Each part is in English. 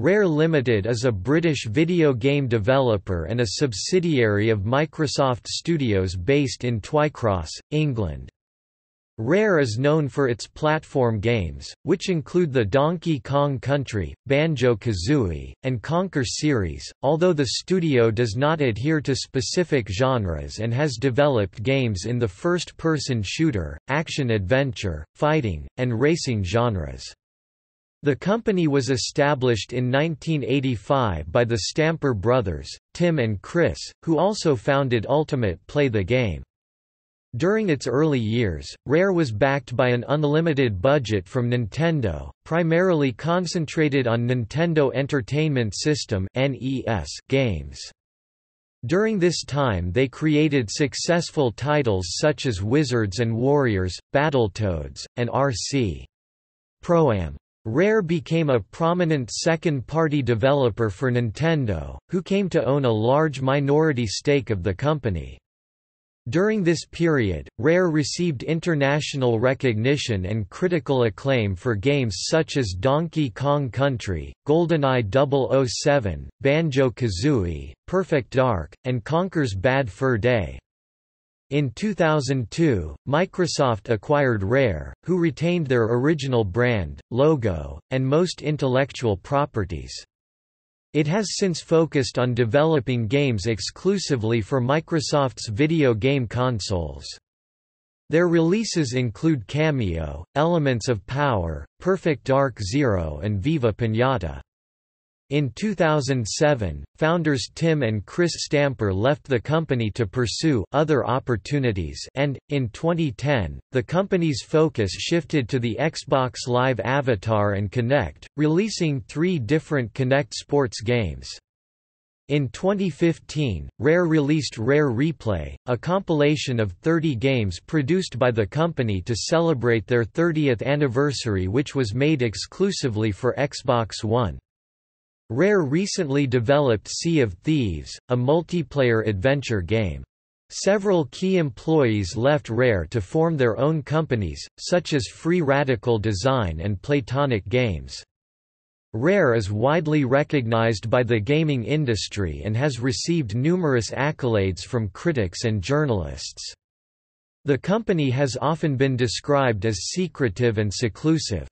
Rare Limited is a British video game developer and a subsidiary of Microsoft Studios based in Twycross, England. Rare is known for its platform games, which include the Donkey Kong Country, Banjo-Kazooie, and Conker series, although the studio does not adhere to specific genres and has developed games in the first-person shooter, action-adventure, fighting, and racing genres. The company was established in 1985 by the Stamper brothers, Tim and Chris, who also founded Ultimate Play the Game. During its early years, Rare was backed by an unlimited budget from Nintendo, primarily concentrated on Nintendo Entertainment System games. During this time they created successful titles such as Wizards and Warriors, Battletoads, and RC. Pro-Am. Rare became a prominent second-party developer for Nintendo, who came to own a large minority stake of the company. During this period, Rare received international recognition and critical acclaim for games such as Donkey Kong Country, GoldenEye 007, Banjo-Kazooie, Perfect Dark, and Conker's Bad Fur Day. In 2002, Microsoft acquired Rare, who retained their original brand, logo, and most intellectual properties. It has since focused on developing games exclusively for Microsoft's video game consoles. Their releases include Cameo, Elements of Power, Perfect Dark Zero and Viva Pinata. In 2007, founders Tim and Chris Stamper left the company to pursue other opportunities and, in 2010, the company's focus shifted to the Xbox Live Avatar and Kinect, releasing three different Kinect sports games. In 2015, Rare released Rare Replay, a compilation of 30 games produced by the company to celebrate their 30th anniversary which was made exclusively for Xbox One. Rare recently developed Sea of Thieves, a multiplayer adventure game. Several key employees left Rare to form their own companies, such as Free Radical Design and Playtonic Games. Rare is widely recognized by the gaming industry and has received numerous accolades from critics and journalists. The company has often been described as secretive and seclusive.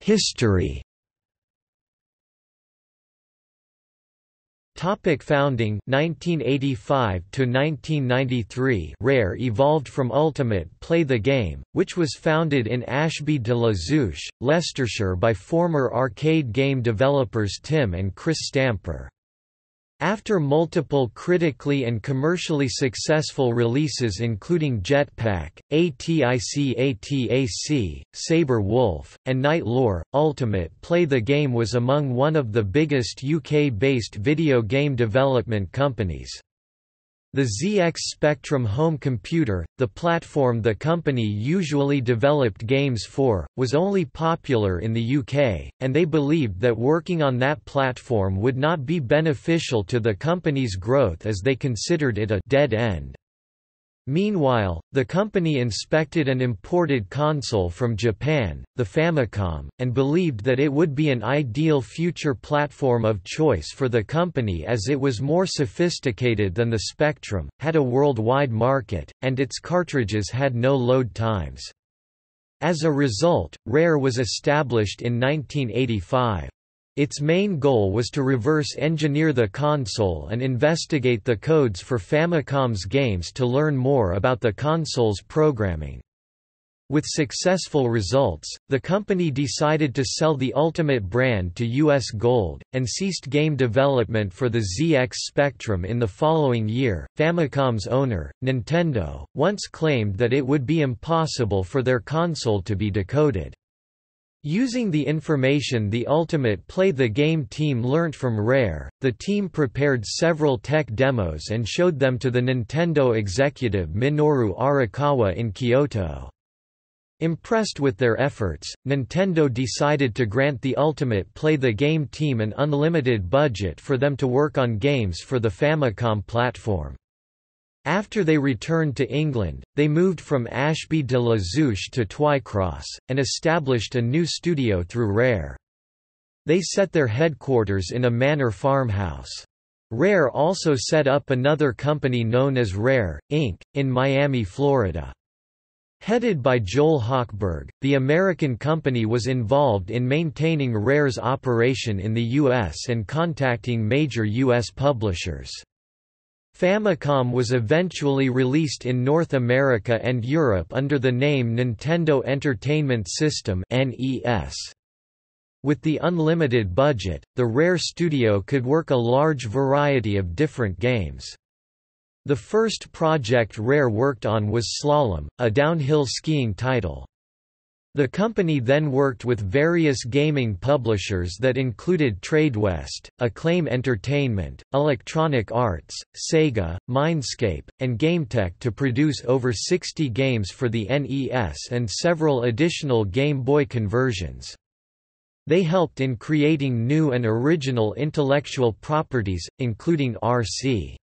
History. Topic founding 1985 to 1993 Rare evolved from Ultimate Play the Game which was founded in Ashby de la Zouch Leicestershire by former arcade game developers Tim and Chris Stamper after multiple critically and commercially successful releases including Jetpac, ATIC ATAC, Sabre Wulf, and Knight Lore, Ultimate Play the Game was among one of the biggest UK-based video game development companies. The ZX Spectrum home computer, the platform the company usually developed games for, was only popular in the UK, and they believed that working on that platform would not be beneficial to the company's growth as they considered it a dead end. Meanwhile, the company inspected an imported console from Japan, the Famicom, and believed that it would be an ideal future platform of choice for the company as it was more sophisticated than the Spectrum, had a worldwide market, and its cartridges had no load times. As a result, Rare was established in 1985. Its main goal was to reverse-engineer the console and investigate the codes for Famicom's games to learn more about the console's programming. With successful results, the company decided to sell the Ultimate brand to US Gold, and ceased game development for the ZX Spectrum in the following year. Famicom's owner, Nintendo, once claimed that it would be impossible for their console to be decoded. Using the information the Ultimate Play the Game team learnt from Rare, the team prepared several tech demos and showed them to the Nintendo executive Minoru Arakawa in Kyoto. Impressed with their efforts, Nintendo decided to grant the Ultimate Play the Game team an unlimited budget for them to work on games for the Famicom platform. After they returned to England, they moved from Ashby de la Zouch to Twycross, and established a new studio through Rare. They set their headquarters in a manor farmhouse. Rare also set up another company known as Rare, Inc., in Miami, Florida. Headed by Joel Hochberg, the American company was involved in maintaining Rare's operation in the U.S. and contacting major U.S. publishers. Famicom was eventually released in North America and Europe under the name Nintendo Entertainment System With the unlimited budget, the Rare Studio could work a large variety of different games. The first project Rare worked on was Slalom, a downhill skiing title. The company then worked with various gaming publishers that included Tradewest, Acclaim Entertainment, Electronic Arts, Sega, Mindscape, and GameTek to produce over 60 games for the NES and several additional Game Boy conversions. They helped in creating new and original intellectual properties, including RC.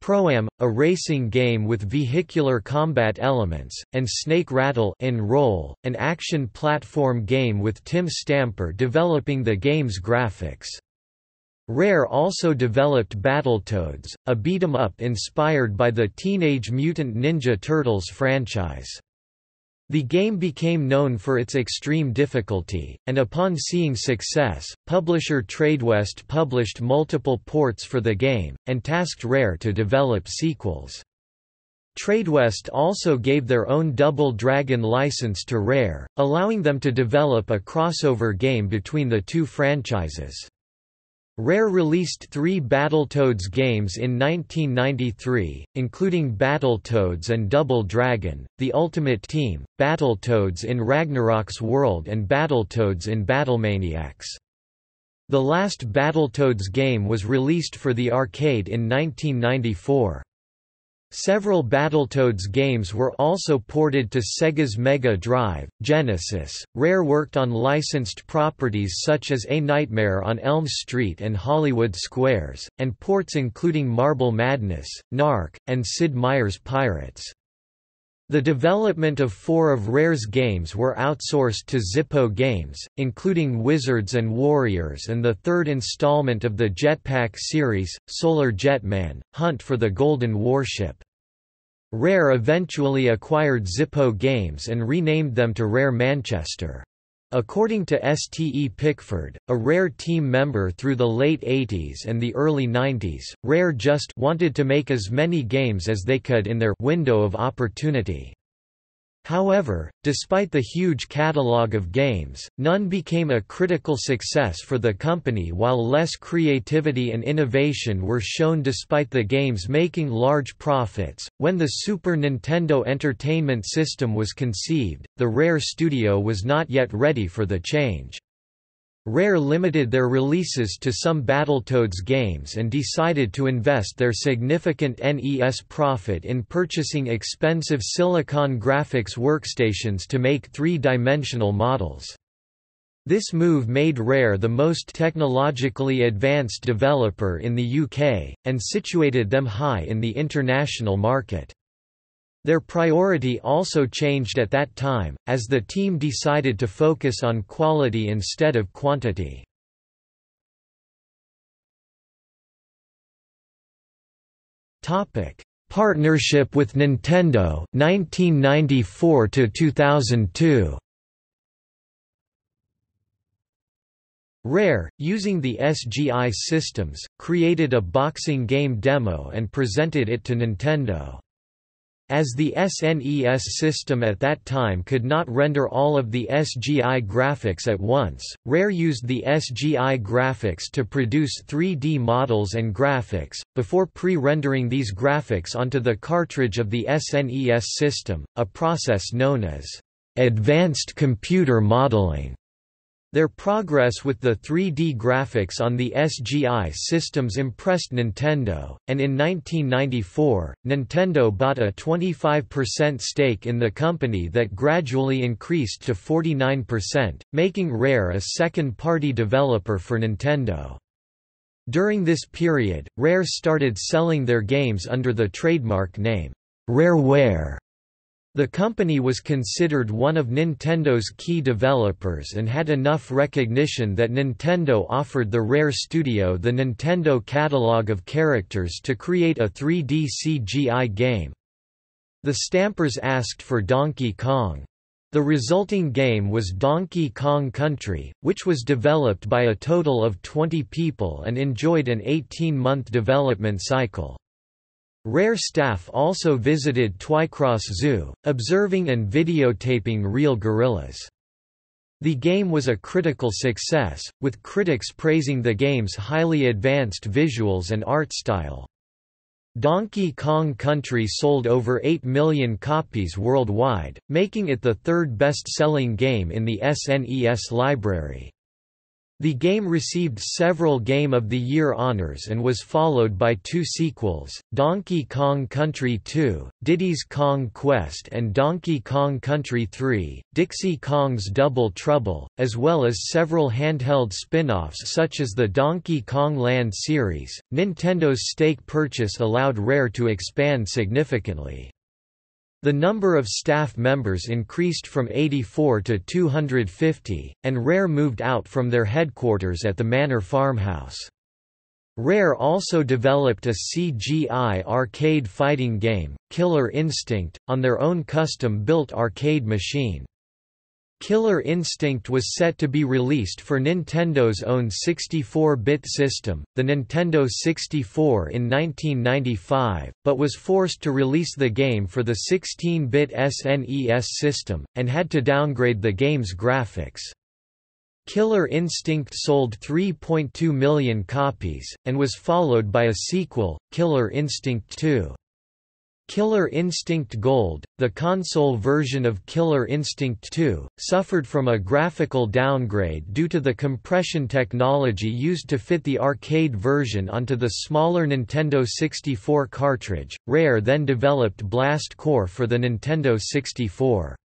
Pro-Am, a racing game with vehicular combat elements, and Snake Rattle Roll, an action platform game with Tim Stamper developing the game's graphics. Rare also developed Battletoads, a beat-em-up inspired by the Teenage Mutant Ninja Turtles franchise. The game became known for its extreme difficulty, and upon seeing success, publisher Tradewest published multiple ports for the game, and tasked Rare to develop sequels. Tradewest also gave their own Double Dragon license to Rare, allowing them to develop a crossover game between the two franchises. Rare released three Battletoads games in 1993, including Battletoads and Double Dragon, The Ultimate Team, Battletoads in Ragnarok's World and Battletoads in Battlemaniacs. The last Battletoads game was released for the arcade in 1994. Several Battletoads games were also ported to Sega's Mega Drive, Genesis. Rare worked on licensed properties such as A Nightmare on Elm Street and Hollywood Squares, and ports including Marble Madness, Narc, and Sid Meier's Pirates. The development of four of Rare's games were outsourced to Zippo Games, including Wizards and Warriors and the third installment of the Jetpac series, Solar Jetman, Hunt for the Golden Warpship. Rare eventually acquired Zippo Games and renamed them to Rare Manchester. According to S. T. E. Pickford, a Rare team member through the late 80s and the early 90s, Rare just wanted to make as many games as they could in their window of opportunity. However, despite the huge catalog of games, none became a critical success for the company while less creativity and innovation were shown despite the games making large profits. When the Super Nintendo Entertainment System was conceived, the Rare studio was not yet ready for the change. Rare limited their releases to some Battletoads games and decided to invest their significant NES profit in purchasing expensive Silicon graphics workstations to make three-dimensional models. This move made Rare the most technologically advanced developer in the UK, and situated them high in the international market. Their priority also changed at that time, as the team decided to focus on quality instead of quantity. Partnership with Nintendo 1994 to 2002. Rare, using the SGI systems, created a boxing game demo and presented it to Nintendo. As the SNES system at that time could not render all of the SGI graphics at once, Rare used the SGI graphics to produce 3D models and graphics, before pre-rendering these graphics onto the cartridge of the SNES system, a process known as advanced computer modeling. Their progress with the 3D graphics on the SGI systems impressed Nintendo, and in 1994, Nintendo bought a 25% stake in the company that gradually increased to 49%, making Rare a second-party developer for Nintendo. During this period, Rare started selling their games under the trademark name, Rareware. The company was considered one of Nintendo's key developers and had enough recognition that Nintendo offered the Rare Studio the Nintendo catalog of characters to create a 3D CGI game. The Stampers asked for Donkey Kong. The resulting game was Donkey Kong Country, which was developed by a total of 20 people and enjoyed an 18-month development cycle. Rare staff also visited Twycross Zoo, observing and videotaping real gorillas. The game was a critical success, with critics praising the game's highly advanced visuals and art style. Donkey Kong Country sold over 8 million copies worldwide, making it the third best-selling game in the SNES library. The game received several Game of the Year honors and was followed by two sequels, Donkey Kong Country 2, Diddy's Kong Quest and Donkey Kong Country 3, Dixie Kong's Double Trouble, as well as several handheld spin-offs such as the Donkey Kong Land series. Nintendo's stake purchase allowed Rare to expand significantly. The number of staff members increased from 84 to 250, and Rare moved out from their headquarters at the Manor Farmhouse. Rare also developed a CGI arcade fighting game, Killer Instinct, on their own custom-built arcade machine. Killer Instinct was set to be released for Nintendo's own 64-bit system, the Nintendo 64 in 1995, but was forced to release the game for the 16-bit SNES system, and had to downgrade the game's graphics. Killer Instinct sold 3.2 million copies, and was followed by a sequel, Killer Instinct 2. Killer Instinct Gold, the console version of Killer Instinct 2, suffered from a graphical downgrade due to the compression technology used to fit the arcade version onto the smaller Nintendo 64 cartridge. Rare then developed Blast Corps for the Nintendo 64.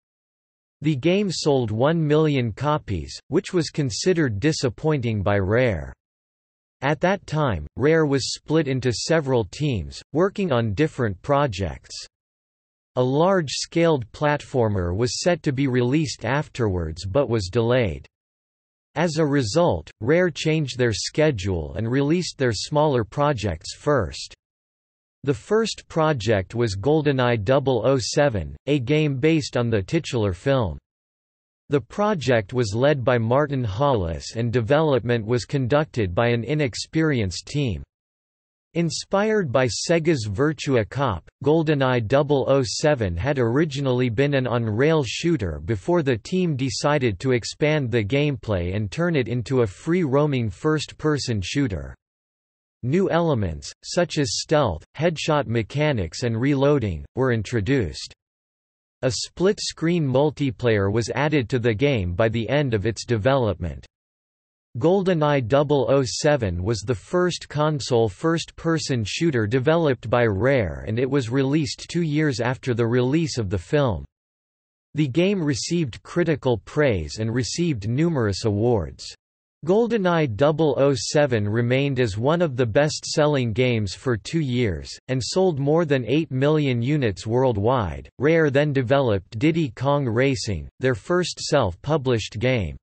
The game sold 1 million copies, which was considered disappointing by Rare. At that time, Rare was split into several teams, working on different projects. A large-scaled platformer was set to be released afterwards but was delayed. As a result, Rare changed their schedule and released their smaller projects first. The first project was GoldenEye 007, a game based on the titular film. The project was led by Martin Hollis and development was conducted by an inexperienced team. Inspired by Sega's Virtua Cop, GoldenEye 007 had originally been an on-rail shooter before the team decided to expand the gameplay and turn it into a free-roaming first-person shooter. New elements, such as stealth, headshot mechanics and reloading, were introduced. A split-screen multiplayer was added to the game by the end of its development. GoldenEye 007 was the first console first-person shooter developed by Rare and it was released two years after the release of the film. The game received critical praise and received numerous awards. GoldenEye 007 remained as one of the best-selling games for two years, and sold more than 8 million units worldwide. Rare then developed Diddy Kong Racing, their first self-published game.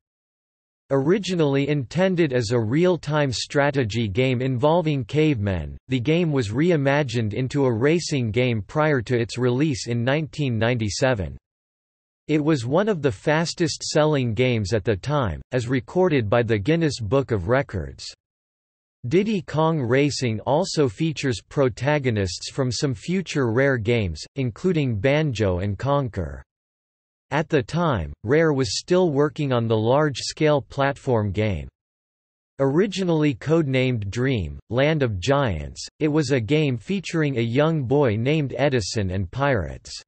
Originally intended as a real-time strategy game involving cavemen, the game was reimagined into a racing game prior to its release in 1997. It was one of the fastest-selling games at the time, as recorded by the Guinness Book of Records. Diddy Kong Racing also features protagonists from some future Rare games, including Banjo and Conker. At the time, Rare was still working on the large-scale platform game. Originally codenamed Dream, Land of Giants, it was a game featuring a young boy named Edison and pirates.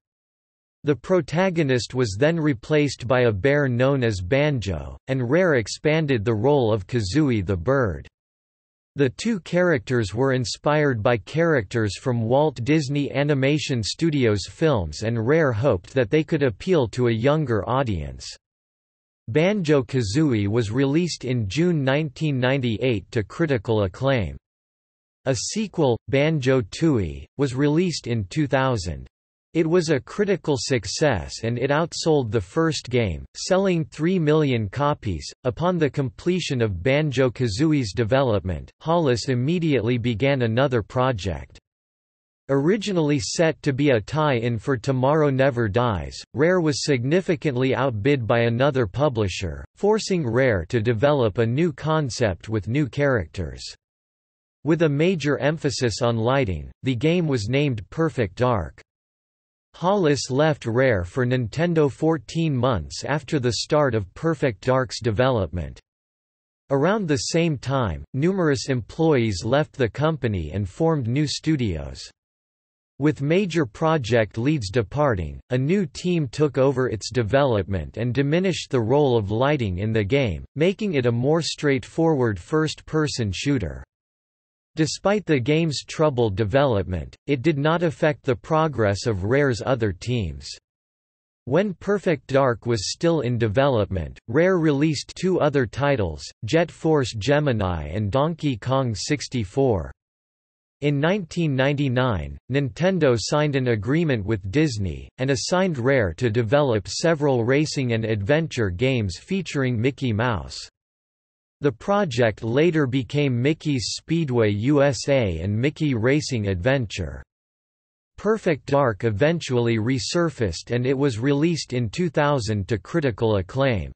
The protagonist was then replaced by a bear known as Banjo, and Rare expanded the role of Kazooie the bird. The two characters were inspired by characters from Walt Disney Animation Studios films and Rare hoped that they could appeal to a younger audience. Banjo-Kazooie was released in June 1998 to critical acclaim. A sequel, Banjo-Tooie, was released in 2000. It was a critical success and it outsold the first game, selling 3 million copies. Upon the completion of Banjo Kazooie's development, Hollis immediately began another project. Originally set to be a tie-in for Tomorrow Never Dies, Rare was significantly outbid by another publisher, forcing Rare to develop a new concept with new characters. With a major emphasis on lighting, the game was named Perfect Dark. Hollis left Rare for Nintendo 14 months after the start of Perfect Dark's development. Around the same time, numerous employees left the company and formed new studios. With major project leads departing, a new team took over its development and diminished the role of lighting in the game, making it a more straightforward first-person shooter. Despite the game's troubled development, it did not affect the progress of Rare's other teams. When Perfect Dark was still in development, Rare released two other titles, Jet Force Gemini and Donkey Kong 64. In 1999, Nintendo signed an agreement with Disney, and assigned Rare to develop several racing and adventure games featuring Mickey Mouse. The project later became Mickey's Speedway USA and Mickey Racing Adventure. Perfect Dark eventually resurfaced and it was released in 2000 to critical acclaim.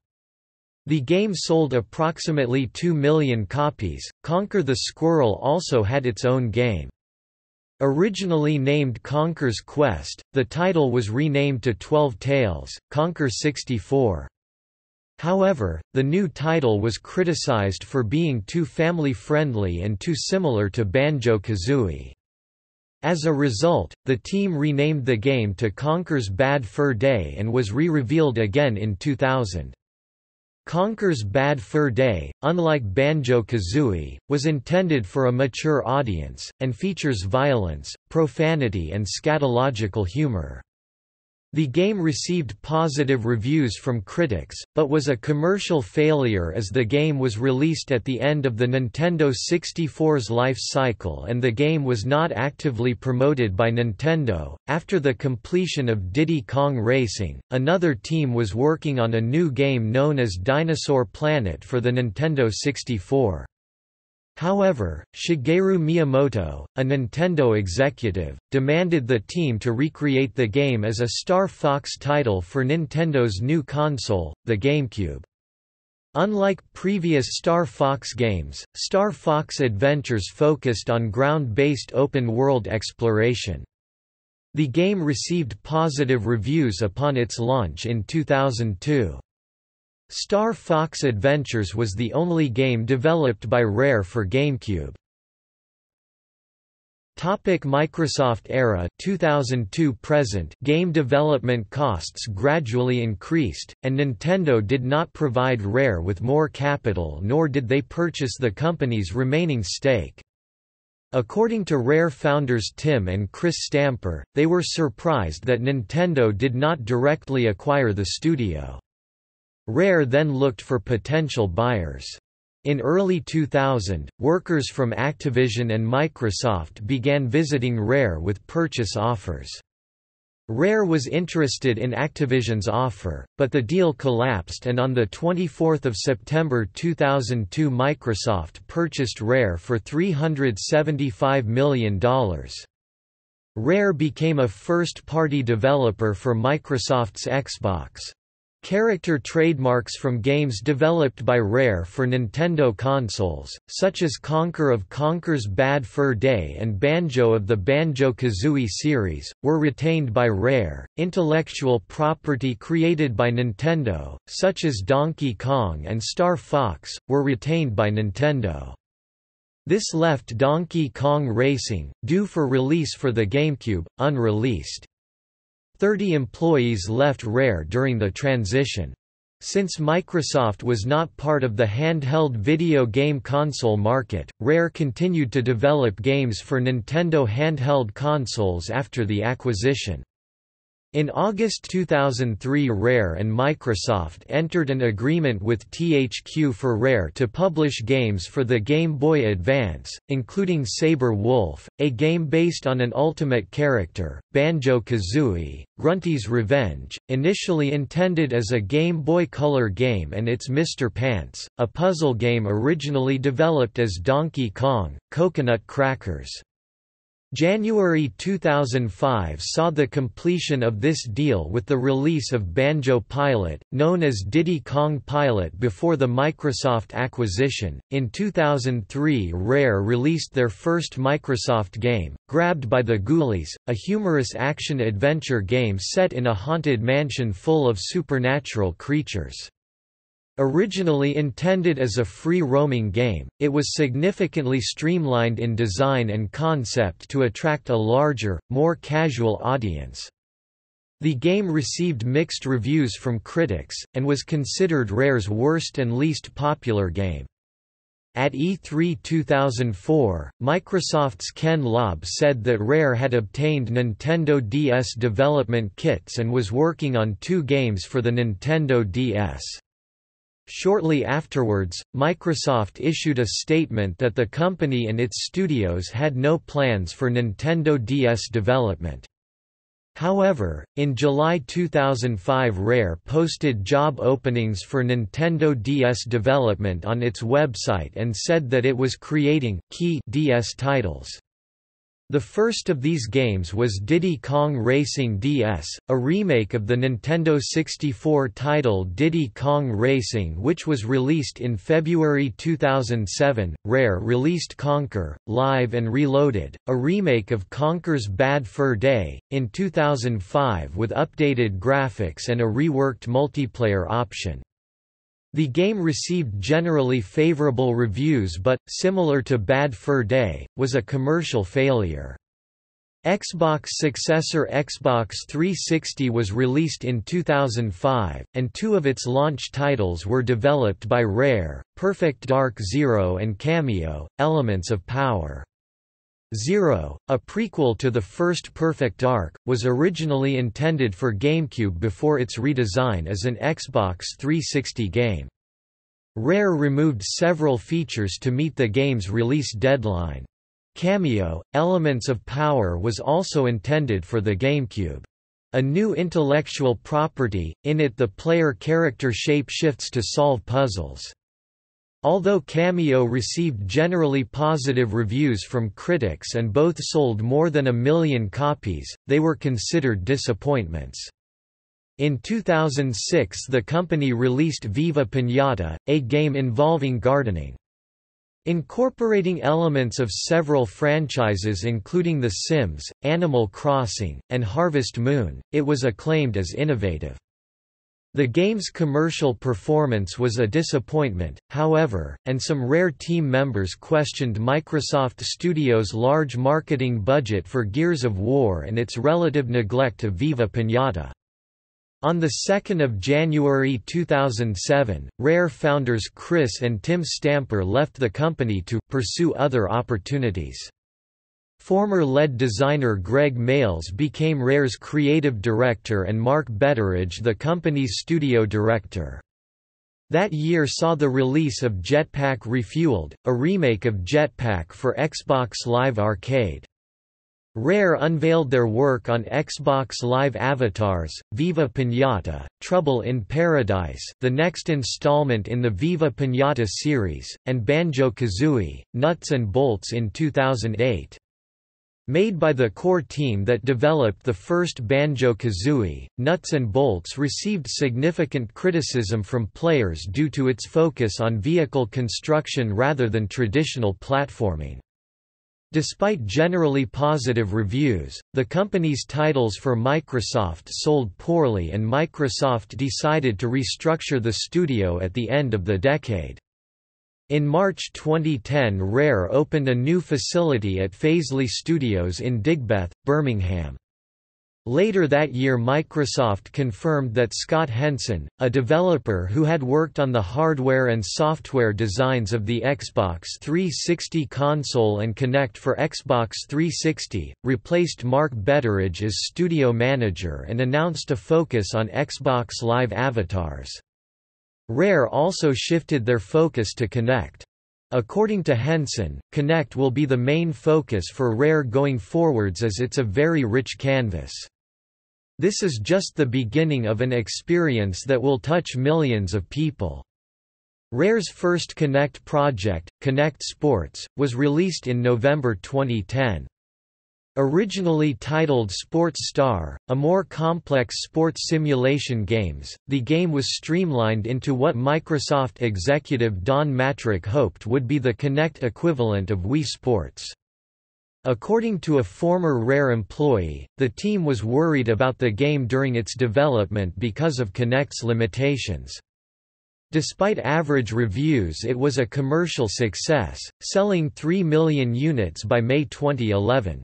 The game sold approximately 2 million copies. Conker the Squirrel also had its own game. Originally named Conker's Quest, the title was renamed to Twelve Tales, Conquer 64. However, the new title was criticized for being too family-friendly and too similar to Banjo-Kazooie. As a result, the team renamed the game to Conker's Bad Fur Day and was re-revealed again in 2000. Conker's Bad Fur Day, unlike Banjo-Kazooie, was intended for a mature audience, and features violence, profanity and scatological humor. The game received positive reviews from critics, but was a commercial failure as the game was released at the end of the Nintendo 64's life cycle and the game was not actively promoted by Nintendo. After the completion of Diddy Kong Racing, another team was working on a new game known as Dinosaur Planet for the Nintendo 64. However, Shigeru Miyamoto, a Nintendo executive, demanded the team to recreate the game as a Star Fox title for Nintendo's new console, the GameCube. Unlike previous Star Fox games, Star Fox Adventures focused on ground-based open-world exploration. The game received positive reviews upon its launch in 2002. Star Fox Adventures was the only game developed by Rare for GameCube. Topic Microsoft era 2002 present Game development costs gradually increased, and Nintendo did not provide Rare with more capital nor did they purchase the company's remaining stake. According to Rare founders Tim and Chris Stamper, they were surprised that Nintendo did not directly acquire the studio. Rare then looked for potential buyers. In early 2000, workers from Activision and Microsoft began visiting Rare with purchase offers. Rare was interested in Activision's offer, but the deal collapsed and on 24 September 2002 Microsoft purchased Rare for $375 million. Rare became a first-party developer for Microsoft's Xbox. Character trademarks from games developed by Rare for Nintendo consoles, such as Conker of Conker's Bad Fur Day and Banjo of the Banjo-Kazooie series, were retained by Rare. Intellectual property created by Nintendo, such as Donkey Kong and Star Fox, were retained by Nintendo. This left Donkey Kong Racing, due for release for the GameCube, unreleased. Thirty employees left Rare during the transition. Since Microsoft was not part of the handheld video game console market, Rare continued to develop games for Nintendo handheld consoles after the acquisition. In August 2003 Rare and Microsoft entered an agreement with THQ for Rare to publish games for the Game Boy Advance, including Sabre Wulf, a game based on an ultimate character, Banjo-Kazooie, Grunty's Revenge, initially intended as a Game Boy Color game and its Mr. Pants, a puzzle game originally developed as Donkey Kong, Coconut Crackers. January 2005 saw the completion of this deal with the release of Banjo Pilot, known as Diddy Kong Pilot before the Microsoft acquisition. In 2003, Rare released their first Microsoft game, Grabbed by the Ghoulies, a humorous action adventure game set in a haunted mansion full of supernatural creatures. Originally intended as a free-roaming game, it was significantly streamlined in design and concept to attract a larger, more casual audience. The game received mixed reviews from critics, and was considered Rare's worst and least popular game. At E3 2004, Microsoft's Ken Lobb said that Rare had obtained Nintendo DS development kits and was working on two games for the Nintendo DS. Shortly afterwards, Microsoft issued a statement that the company and its studios had no plans for Nintendo DS development. However, in July 2005 Rare posted job openings for Nintendo DS development on its website and said that it was creating key DS titles. The first of these games was Diddy Kong Racing DS, a remake of the Nintendo 64 title Diddy Kong Racing which was released in February 2007. Rare released Conker, Live and Reloaded, a remake of Conker's Bad Fur Day, in 2005 with updated graphics and a reworked multiplayer option. The game received generally favorable reviews but, similar to Bad Fur Day, was a commercial failure. Xbox successor Xbox 360 was released in 2005, and two of its launch titles were developed by Rare, Perfect Dark Zero and Cameo, Elements of Power. Zero, a prequel to the first Perfect Dark, was originally intended for GameCube before its redesign as an Xbox 360 game. Rare removed several features to meet the game's release deadline. Cameo, Elements of Power was also intended for the GameCube. A new intellectual property, in it the player character shape shifts to solve puzzles. Although Cameo received generally positive reviews from critics and both sold more than a million copies, they were considered disappointments. In 2006 the company released Viva Pinata, a game involving gardening. Incorporating elements of several franchises including The Sims, Animal Crossing, and Harvest Moon, it was acclaimed as innovative. The game's commercial performance was a disappointment, however, and some Rare team members questioned Microsoft Studios' large marketing budget for Gears of War and its relative neglect of Viva Pinata. On 2 January 2007, Rare founders Chris and Tim Stamper left the company to pursue other opportunities. Former lead designer Greg Mayles became Rare's creative director and Mark Betteridge the company's studio director. That year saw the release of Jetpac Refueled, a remake of Jetpac for Xbox Live Arcade. Rare unveiled their work on Xbox Live Avatars, Viva Pinata, Trouble in Paradise the next installment in the Viva Pinata series, and Banjo-Kazooie, Nuts and Bolts in 2008. Made by the core team that developed the first Banjo-Kazooie, Nuts and Bolts received significant criticism from players due to its focus on vehicle construction rather than traditional platforming. Despite generally positive reviews, the company's titles for Microsoft sold poorly and Microsoft decided to restructure the studio at the end of the decade. In March 2010 Rare opened a new facility at Fazeley Studios in Digbeth, Birmingham. Later that year Microsoft confirmed that Scott Henson, a developer who had worked on the hardware and software designs of the Xbox 360 console and Kinect for Xbox 360, replaced Mark Betteridge as studio manager and announced a focus on Xbox Live avatars. Rare also shifted their focus to Kinect. According to Henson, Kinect will be the main focus for Rare going forwards as it's a very rich canvas. This is just the beginning of an experience that will touch millions of people. Rare's first Kinect project, Kinect Sports, was released in November 2010. Originally titled Sports Star, a more complex sports simulation games, the game was streamlined into what Microsoft executive Don Mattrick hoped would be the Kinect equivalent of Wii Sports. According to a former Rare employee, the team was worried about the game during its development because of Kinect's limitations. Despite average reviews it was a commercial success, selling 3 million units by May 2011.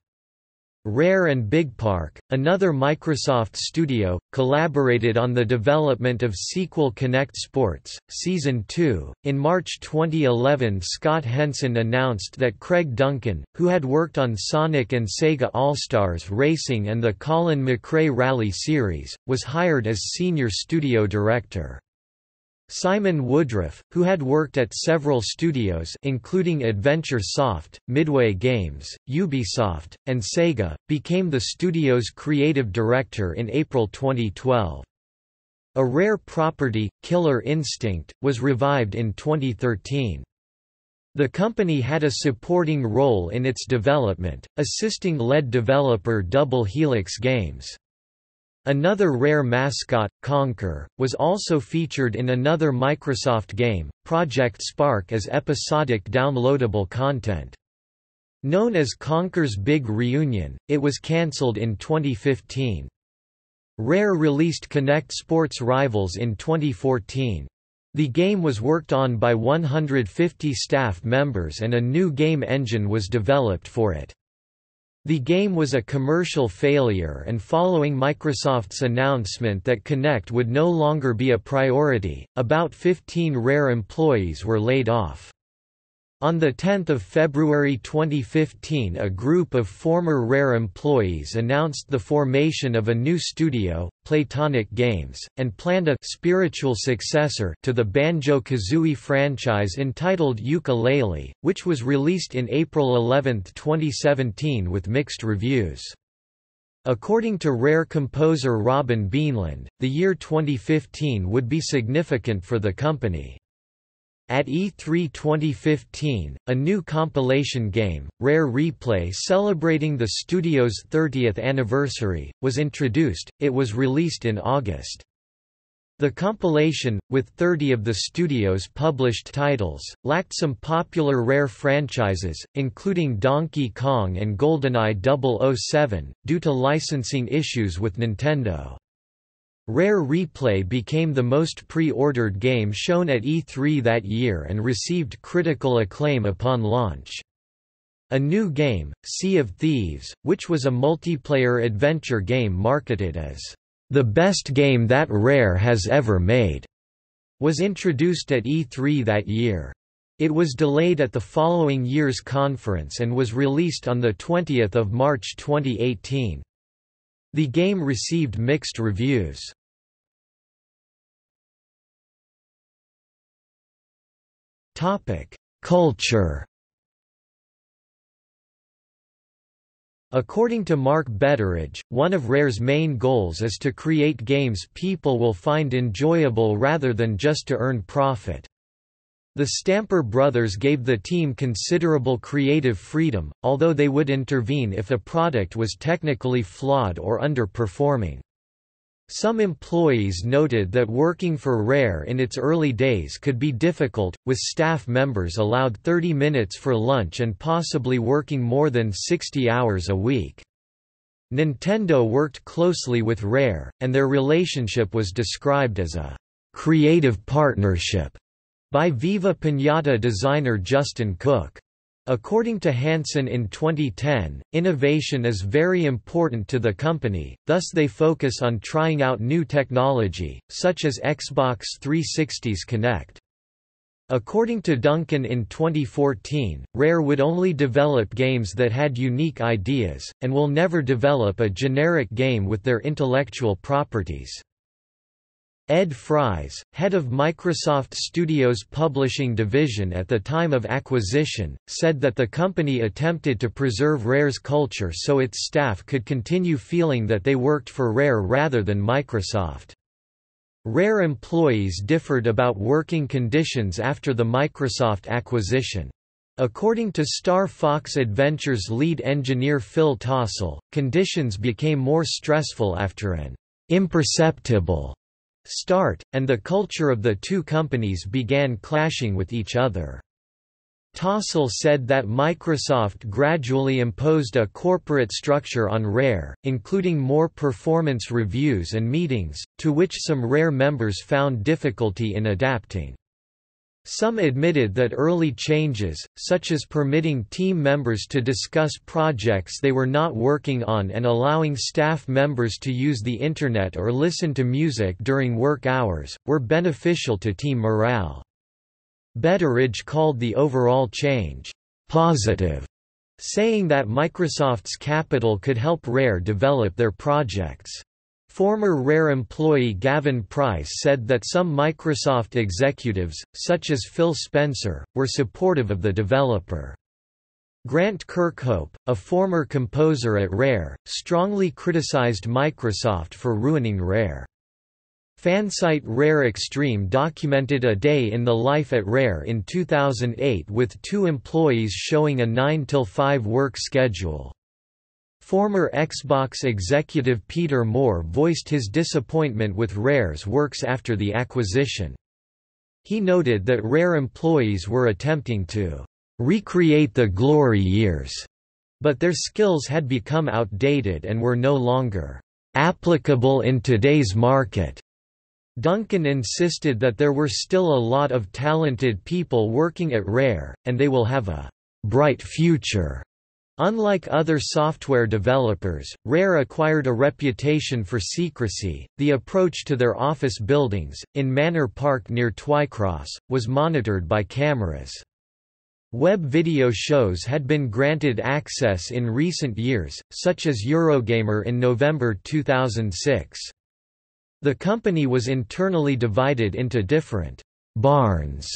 Rare and BigPark, another Microsoft studio, collaborated on the development of sequel Kinect Sports, Season 2. In March 2011, Scott Henson announced that Craig Duncan, who had worked on Sonic and Sega All-Stars Racing and the Colin McRae Rally series, was hired as senior studio director. Simon Woodruff, who had worked at several studios including Adventure Soft, Midway Games, Ubisoft, and Sega, became the studio's creative director in April 2012. A rare property, Killer Instinct, was revived in 2013. The company had a supporting role in its development, assisting lead developer Double Helix Games. Another rare mascot, Conker, was also featured in another Microsoft game, Project Spark as episodic downloadable content. Known as Conker's Big Reunion, it was cancelled in 2015. Rare released Kinect Sports Rivals in 2014. The game was worked on by 150 staff members and a new game engine was developed for it. The game was a commercial failure and following Microsoft's announcement that Kinect would no longer be a priority, about 15 Rare employees were laid off. On 10 February 2015 a group of former Rare employees announced the formation of a new studio, Playtonic Games, and planned a spiritual successor to the Banjo-Kazooie franchise entitled Yooka-Laylee, which was released in April 11, 2017 with mixed reviews. According to Rare composer Robin Beanland, the year 2015 would be significant for the company. At E3 2015, a new compilation game, Rare Replay celebrating the studio's 30th anniversary, was introduced, it was released in August. The compilation, with 30 of the studio's published titles, lacked some popular Rare franchises, including Donkey Kong and GoldenEye 007, due to licensing issues with Nintendo. Rare Replay became the most pre-ordered game shown at E3 that year and received critical acclaim upon launch. A new game, Sea of Thieves, which was a multiplayer adventure game marketed as the best game that Rare has ever made, was introduced at E3 that year. It was delayed at the following year's conference and was released on 20 March 2018. The game received mixed reviews. Culture According to Mark Betteridge, one of Rare's main goals is to create games people will find enjoyable rather than just to earn profit. The Stamper brothers gave the team considerable creative freedom, although they would intervene if a product was technically flawed or underperforming. Some employees noted that working for Rare in its early days could be difficult, with staff members allowed 30 minutes for lunch and possibly working more than 60 hours a week. Nintendo worked closely with Rare, and their relationship was described as a creative partnership by Viva Pinata designer Justin Cook. According to Hansen in 2010, innovation is very important to the company, thus they focus on trying out new technology, such as Xbox 360's Kinect. According to Duncan in 2014, Rare would only develop games that had unique ideas, and will never develop a generic game with their intellectual properties. Ed Fries, head of Microsoft Studios publishing division at the time of acquisition, said that the company attempted to preserve Rare's culture so its staff could continue feeling that they worked for Rare rather than Microsoft. Rare employees differed about working conditions after the Microsoft acquisition. According to Star Fox Adventures lead engineer Phil Tossell, conditions became more stressful after an imperceptible start, and the culture of the two companies began clashing with each other. Tossell said that Microsoft gradually imposed a corporate structure on Rare, including more performance reviews and meetings, to which some Rare members found difficulty in adapting. Some admitted that early changes, such as permitting team members to discuss projects they were not working on and allowing staff members to use the Internet or listen to music during work hours, were beneficial to team morale. Betteridge called the overall change, "...positive", saying that Microsoft's capital could help Rare develop their projects. Former Rare employee Gavin Price said that some Microsoft executives, such as Phil Spencer, were supportive of the developer. Grant Kirkhope, a former composer at Rare, strongly criticized Microsoft for ruining Rare. Fansite Rare Extreme documented a day in the life at Rare in 2008 with two employees showing a 9-5 work schedule. Former Xbox executive Peter Moore voiced his disappointment with Rare's works after the acquisition. He noted that Rare employees were attempting to recreate the glory years, but their skills had become outdated and were no longer applicable in today's market. Duncan insisted that there were still a lot of talented people working at Rare, and they will have a bright future. Unlike other software developers, Rare acquired a reputation for secrecy. The approach to their office buildings, in Manor Park near Twycross, was monitored by cameras. Web video shows had been granted access in recent years, such as Eurogamer in November 2006. The company was internally divided into different barns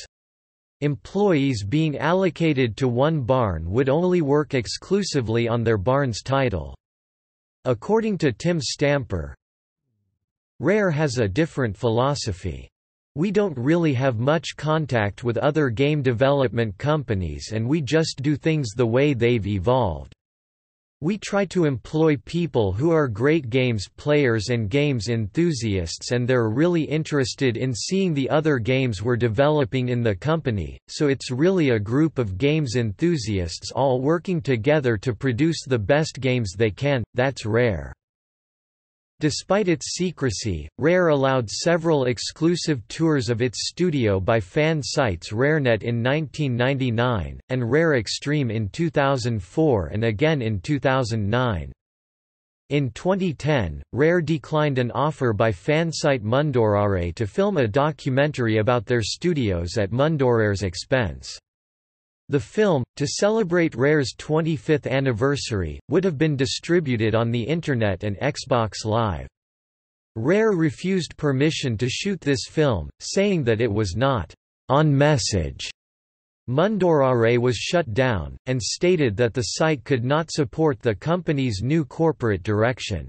Employees being allocated to one barn would only work exclusively on their barn's title. According to Tim Stamper, Rare has a different philosophy. We don't really have much contact with other game development companies and we just do things the way they've evolved. We try to employ people who are great games players and games enthusiasts and they're really interested in seeing the other games we're developing in the company, so it's really a group of games enthusiasts all working together to produce the best games they can, that's rare. Despite its secrecy, Rare allowed several exclusive tours of its studio by fan sites RareNet in 1999, and Rare Extreme in 2004 and again in 2009. In 2010, Rare declined an offer by fansite Mundorare to film a documentary about their studios at Mundorare's expense. The film, to celebrate Rare's 25th anniversary, would have been distributed on the Internet and Xbox Live. Rare refused permission to shoot this film, saying that it was not on message. Mundorare was shut down, and stated that the site could not support the company's new corporate direction.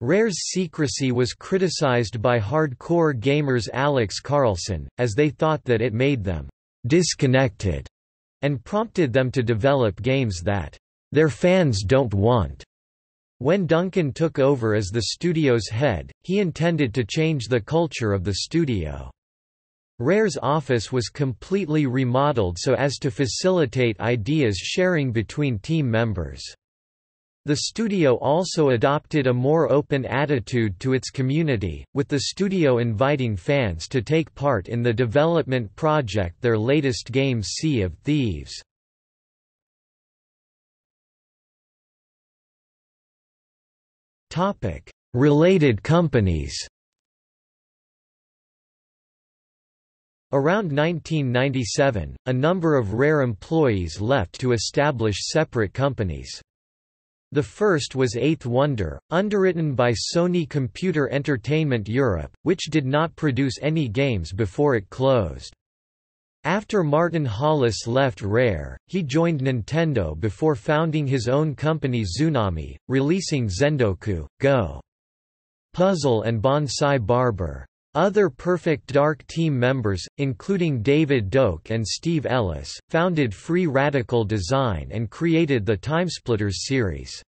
Rare's secrecy was criticized by hardcore gamers Alex Carlson, as they thought that it made them disconnected and prompted them to develop games that their fans don't want. When Duncan took over as the studio's head, he intended to change the culture of the studio. Rare's office was completely remodeled so as to facilitate ideas sharing between team members. The studio also adopted a more open attitude to its community, with the studio inviting fans to take part in the development project their latest game Sea of Thieves. related companies Around 1997, a number of rare employees left to establish separate companies. The first was Eighth Wonder, underwritten by Sony Computer Entertainment Europe, which did not produce any games before it closed. After Martin Hollis left Rare, he joined Nintendo before founding his own company Zoonami, releasing Zendoku, Go! Puzzle and Bonsai Barber. Other Perfect Dark team members, including David Doak and Steve Ellis, founded Free Radical Design and created the Timesplitters series.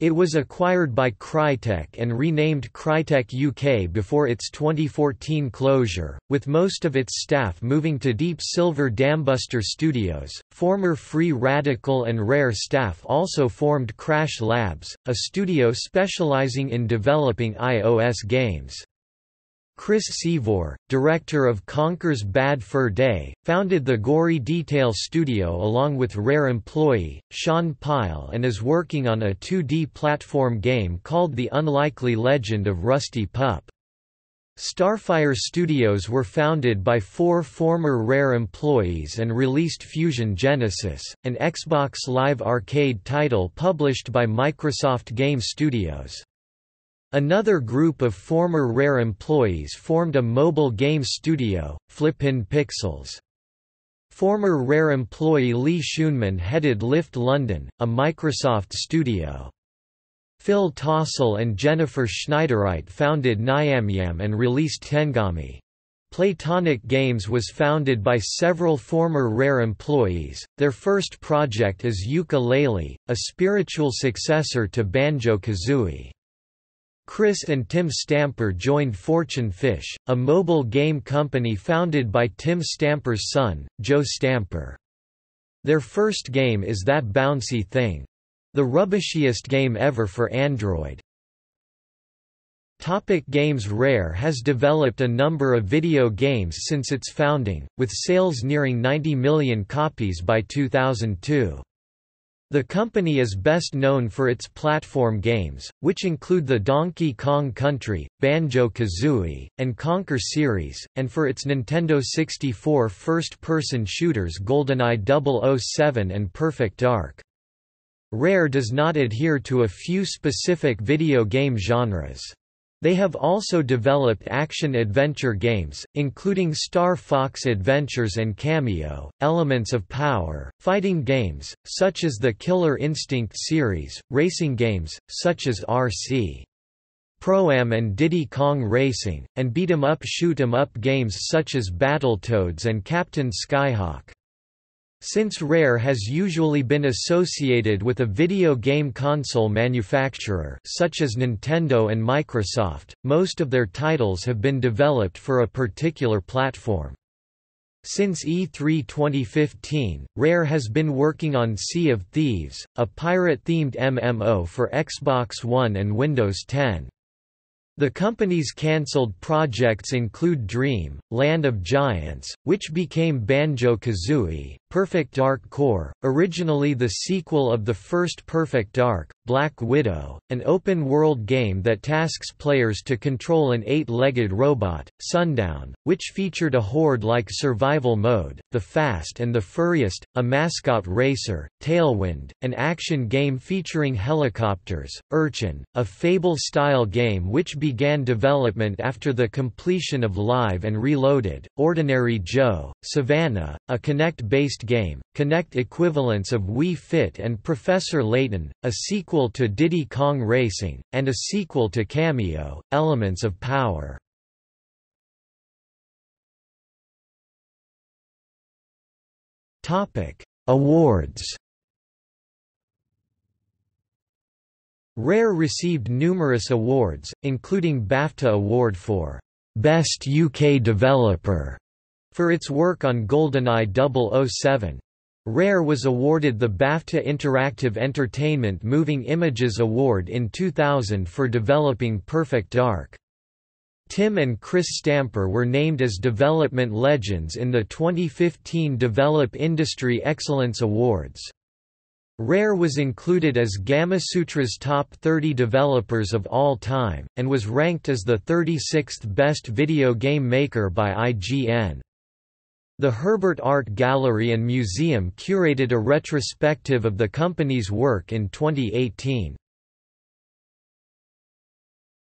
It was acquired by Crytek and renamed Crytek UK before its 2014 closure, with most of its staff moving to Deep Silver Dambuster Studios. Former Free Radical and Rare staff also formed Crash Labs, a studio specializing in developing iOS games. Chris Seavor, director of Conker's Bad Fur Day, founded the Gory Detail Studio along with Rare employee, Shawn Pile and is working on a 2D platform game called The Unlikely Legend of Rusty Pup. Starfire Studios were founded by four former Rare employees and released Fusion Genesis, an Xbox Live Arcade title published by Microsoft Game Studios. Another group of former Rare employees formed a mobile game studio, Flippin Pixels. Former Rare employee Lee Schuneman headed Lift London, a Microsoft studio. Phil Tossell and Jennifer Schneidereit founded Nyamyam and released Tengami. Playtonic Games was founded by several former Rare employees. Their first project is Yooka-Laylee, a spiritual successor to Banjo-Kazooie. Chris and Tim Stamper joined Fortune Fish, a mobile game company founded by Tim Stamper's son, Joe Stamper. Their first game is That Bouncy Thing. The rubbishiest game ever for Android. Topic games Rare has developed a number of video games since its founding, with sales nearing 90 million copies by 2002. The company is best known for its platform games, which include the Donkey Kong Country, Banjo-Kazooie, and Conker series, and for its Nintendo 64 first-person shooters GoldenEye 007 and Perfect Dark. Rare does not adhere to a few specific video game genres. They have also developed action-adventure games, including Star Fox Adventures and Kameo, Elements of Power, fighting games, such as the Killer Instinct series, racing games, such as RC. Pro-Am and Diddy Kong Racing, and beat-em-up shoot-em-up games such as Battletoads and Captain Skyhawk. Since Rare has usually been associated with a video game console manufacturer such as Nintendo and Microsoft, most of their titles have been developed for a particular platform. Since E3 2015, Rare has been working on Sea of Thieves, a pirate-themed MMO for Xbox One and Windows 10. The company's cancelled projects include Dream, Land of Giants, which became Banjo-Kazooie, Perfect Dark Core, originally the sequel of the first Perfect Dark, Black Widow, an open-world game that tasks players to control an eight-legged robot, Sundown, which featured a horde-like survival mode, The Fast and the Furriest, a mascot racer, Tailwind, an action game featuring helicopters, Urchin, a Fable-style game which began development after the completion of Live and Reloaded, Ordinary Joe, Savannah, a Kinect-based game, Kinect equivalents of Wii Fit and Professor Layton, a sequel to Diddy Kong Racing, and a sequel to Kameo, Elements of Power. Awards Rare received numerous awards, including BAFTA Award for Best UK Developer for its work on GoldenEye 007. Rare was awarded the BAFTA Interactive Entertainment Moving Images Award in 2000 for developing Perfect Dark. Tim and Chris Stamper were named as Development Legends in the 2015 Develop Industry Excellence Awards. Rare was included as Gamasutra's top 30 developers of all time, and was ranked as the 36th best video game maker by IGN. The Herbert Art Gallery and Museum curated a retrospective of the company's work in 2018.